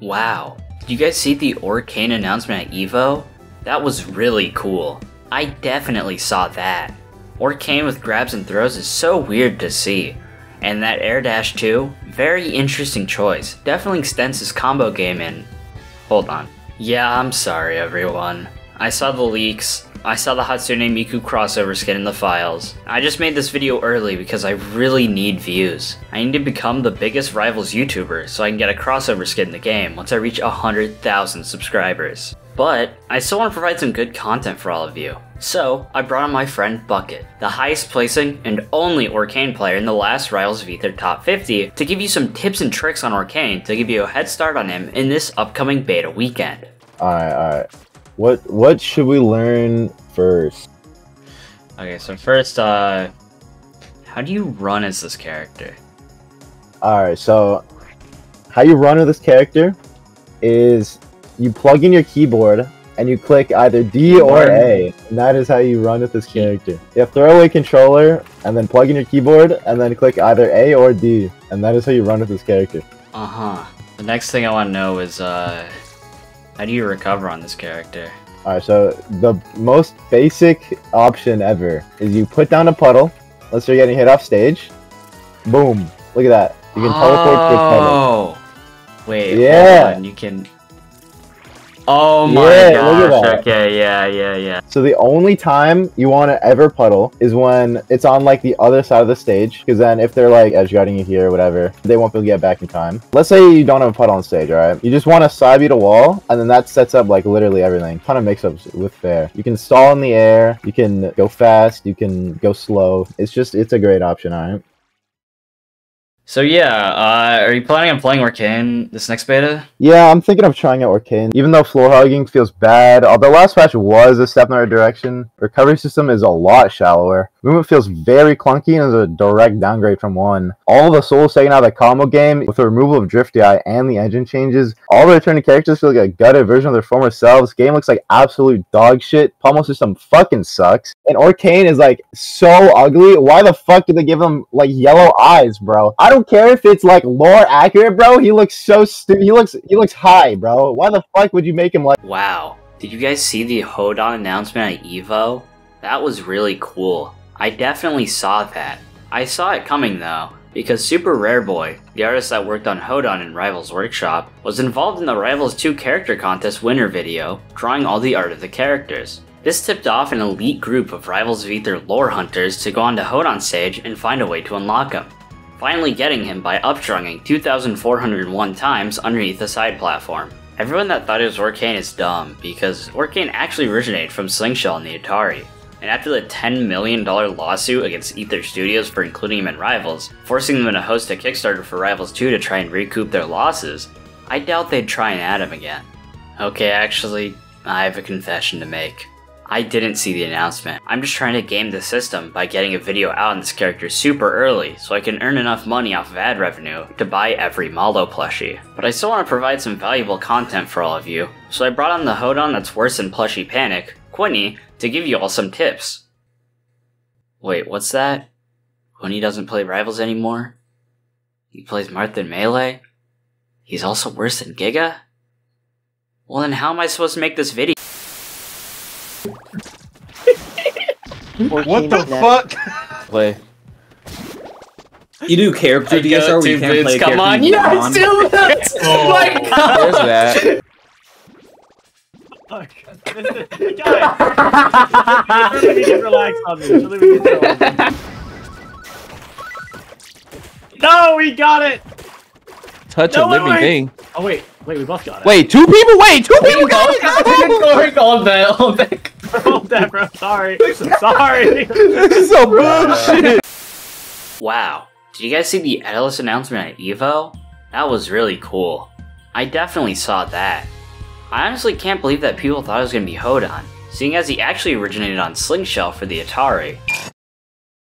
Wow, did you guys see the Orcane announcement at EVO? That was really cool. I definitely saw that. Orcane with grabs and throws is so weird to see. And that Air Dash too, very interesting choice. Definitely extends his combo game in. Hold on. Yeah, I'm sorry everyone. I saw the leaks, I saw the Hatsune Miku crossover skin in the files. I just made this video early because I really need views. I need to become the biggest Rivals YouTuber so I can get a crossover skin in the game once I reach 100,000 subscribers. But I still want to provide some good content for all of you. So, I brought on my friend Bucket, the highest placing and only Orcane player in the last Rivals of Aether Top 50, to give you some tips and tricks on Orcane to give you a head start on him in this upcoming beta weekend. Alright, alright. What what should we learn first? Okay, so first, uh, how do you run as this character? Alright, so how you run with this character is you plug in your keyboard and you click either D or A. And that is how you run with this character. You have throw away controller and then plug in your keyboard and then click either A or D. And that is how you run with this character. Uh-huh. The next thing I want to know is, uh, how do you recover on this character? Alright, so the most basic option ever is you put down a puddle, unless you're getting hit off stage. Boom. Look at that. You can teleport to a puddle. Oh! Wait, Yeah. hold on, you can... Oh my Yeah, gosh, okay, yeah, yeah, yeah. So the only time you want to ever puddle is when it's on like the other side of the stage, because then if they're like edge guarding you here or whatever, they won't be able to get back in time. Let's say you don't have a puddle on stage, alright? You just want to side beat a wall, and then that sets up like literally everything. Kind of makes up with fair. You can stall in the air, you can go fast, you can go slow. It's just, it's a great option, alright? So yeah, uh, are you planning on playing Orcane this next beta? Yeah, I'm thinking of trying out Orcane. Even though floor hugging feels bad, although last patch was a step in the right direction, recovery system is a lot shallower. Movement feels very clunky and is a direct downgrade from 1. All the souls taken out of the combo game, with the removal of Drift Eye and the engine changes, all the returning characters feel like a gutted version of their former selves. Game looks like absolute dog shit. Pummel system fucking sucks. And Orcane is like so ugly. Why the fuck did they give him like yellow eyes, bro? I don't care if it's like lore accurate, bro. He looks so stupid. He looks he looks high, bro. Why the fuck would you make him like Wow. Did you guys see the Hodan announcement at EVO? That was really cool. I definitely saw that. I saw it coming though, because Super Rare Boy, the artist that worked on Hodan in Rivals Workshop, was involved in the Rivals 2 character contest winner video, drawing all the art of the characters. This tipped off an elite group of Rivals of Aether lore hunters to go onto Hodan stage and find a way to unlock him, finally getting him by upstrunging 2,401 times underneath the side platform. Everyone that thought it was Orcane is dumb, because Orcane actually originated from Slingshell and the Atari. And after the $10 million lawsuit against Aether Studios for including him in Rivals, forcing them to host a Kickstarter for Rivals 2 to try and recoup their losses, I doubt they'd try and add him again. Okay, actually, I have a confession to make. I didn't see the announcement. I'm just trying to game the system by getting a video out on this character super early so I can earn enough money off of ad revenue to buy every Maldo plushie. But I still want to provide some valuable content for all of you, so I brought on the Hodan that's worse than Plushie Panic, Quinny, to give you all some tips. Wait, what's that? Quinny doesn't play Rivals anymore? He plays Martha in Melee? He's also worse than Giga? Well then how am I supposed to make this video? What the fuck? play? You do character DSR where you can't play a come character on, you yes, want. do that! Oh my god! There's that. Guys, really can relax on this. Really can chill on this. No, we got it! Touch No, a living wait. thing. Oh wait, wait, we both got it. Wait, two people? Wait, two people got it? Going all that, all that. Hold that, bro. Sorry. Sorry. This is so bullshit. Wow. Did you guys see the Etalus announcement at EVO? That was really cool. I definitely saw that. I honestly can't believe that people thought it was gonna be Hodan, seeing as he actually originated on Slingshell for the Atari.